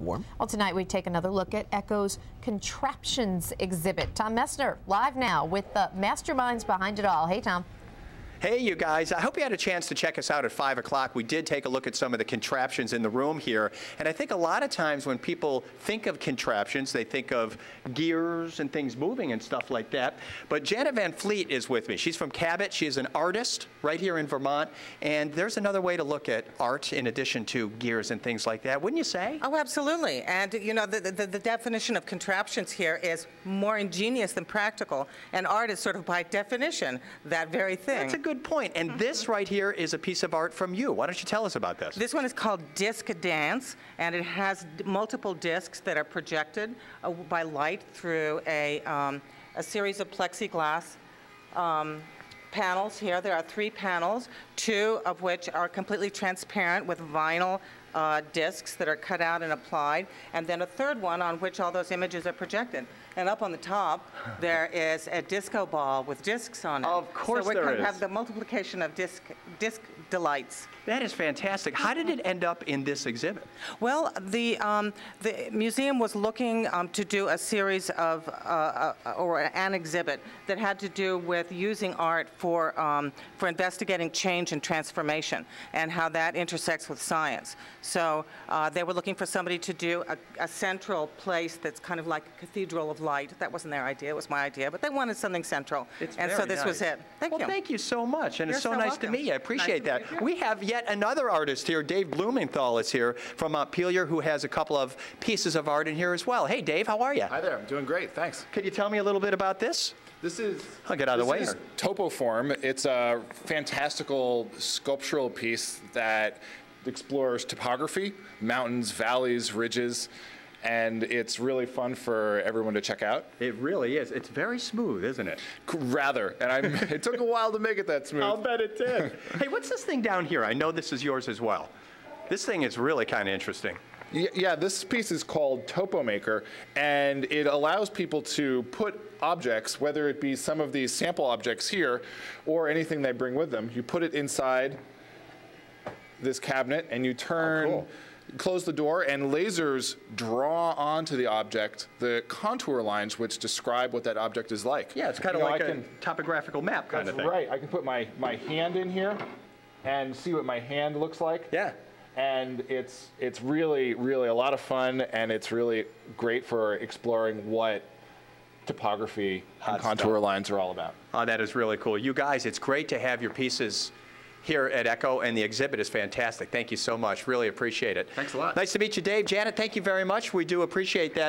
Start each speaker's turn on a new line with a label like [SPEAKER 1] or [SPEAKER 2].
[SPEAKER 1] Warm.
[SPEAKER 2] Well, tonight we take another look at Echo's Contraptions exhibit. Tom Messner live now with the masterminds behind it all. Hey, Tom.
[SPEAKER 3] Hey, you guys. I hope you had a chance to check us out at 5 o'clock. We did take a look at some of the contraptions in the room here. And I think a lot of times when people think of contraptions, they think of gears and things moving and stuff like that. But Janet Van Fleet is with me. She's from Cabot. She is an artist right here in Vermont. And there's another way to look at art in addition to gears and things like that, wouldn't you say?
[SPEAKER 4] Oh, absolutely. And, you know, the, the, the definition of contraptions here is more ingenious than practical. And art is sort of by definition that very thing.
[SPEAKER 3] That's a good point. And this right here is a piece of art from you. Why don't you tell us about this?
[SPEAKER 4] This one is called Disc Dance, and it has d- multiple discs that are projected uh, by light through a, um, a series of plexiglass um, panels here. There are three panels, two of which are completely transparent with vinyl uh, discs that are cut out and applied, and then a third one on which all those images are projected. And up on the top, there is a disco ball with discs on it.
[SPEAKER 3] Of course
[SPEAKER 4] so we
[SPEAKER 3] there
[SPEAKER 4] can have the multiplication of disc, disc delights.
[SPEAKER 3] That is fantastic. How did it end up in this exhibit?
[SPEAKER 4] Well, the, um, the museum was looking um, to do a series of, uh, uh, or an exhibit that had to do with using art for, um, for investigating change and transformation and how that intersects with science. So uh, they were looking for somebody to do a, a central place that's kind of like a cathedral of light. That wasn't their idea, it was my idea, but they wanted something central.
[SPEAKER 3] It's
[SPEAKER 4] and so
[SPEAKER 3] very
[SPEAKER 4] this was it. Thank
[SPEAKER 3] well,
[SPEAKER 4] you.
[SPEAKER 3] thank you so much, and
[SPEAKER 4] You're
[SPEAKER 3] it's so,
[SPEAKER 4] so
[SPEAKER 3] nice to meet you. I appreciate
[SPEAKER 4] Nice
[SPEAKER 3] that.
[SPEAKER 4] to meet you.
[SPEAKER 3] We have yet another artist here, Dave Blumenthal is here from Montpelier, who has a couple of pieces of art in here as well. Hey, Dave, how are you?
[SPEAKER 5] Hi there, I'm doing great, thanks.
[SPEAKER 3] Could you tell me a little bit about this?
[SPEAKER 5] This is.
[SPEAKER 3] I'll get out of the
[SPEAKER 5] this
[SPEAKER 3] way
[SPEAKER 5] is Topoform. It's a fantastical sculptural piece that explores topography, mountains, valleys, ridges, and it's really fun for everyone to check out.
[SPEAKER 3] It really is. It's very smooth, isn't it?
[SPEAKER 5] Rather, and I'm, it took a while to make it that smooth.
[SPEAKER 3] I'll bet it did. hey, what's this thing down here? I know this is yours as well. This thing is really kind of interesting.
[SPEAKER 5] Yeah, this piece is called TopoMaker, and it allows people to put objects, whether it be some of these sample objects here or anything they bring with them, you put it inside this cabinet and you turn, oh,
[SPEAKER 3] cool.
[SPEAKER 5] close the door, and lasers draw onto the object the contour lines which describe what that object is like.
[SPEAKER 3] Yeah, it's kind of
[SPEAKER 5] You know,
[SPEAKER 3] like
[SPEAKER 5] I
[SPEAKER 3] a
[SPEAKER 5] can-
[SPEAKER 3] topographical map kind
[SPEAKER 5] That's
[SPEAKER 3] of thing.
[SPEAKER 5] right. I can put my, my hand in here and see what my hand looks like.
[SPEAKER 3] Yeah.
[SPEAKER 5] And it's it's really really a lot of fun, and it's really great for exploring what topography
[SPEAKER 3] Hot
[SPEAKER 5] and contour
[SPEAKER 3] stuff.
[SPEAKER 5] lines are all about.
[SPEAKER 3] Oh, that is really cool. You guys, it's great to have your pieces here at Echo, and the exhibit is fantastic. Thank you so much. Really appreciate it.
[SPEAKER 5] Thanks a lot.
[SPEAKER 3] Nice to meet you, Dave. Janet, thank you very much. We do appreciate that.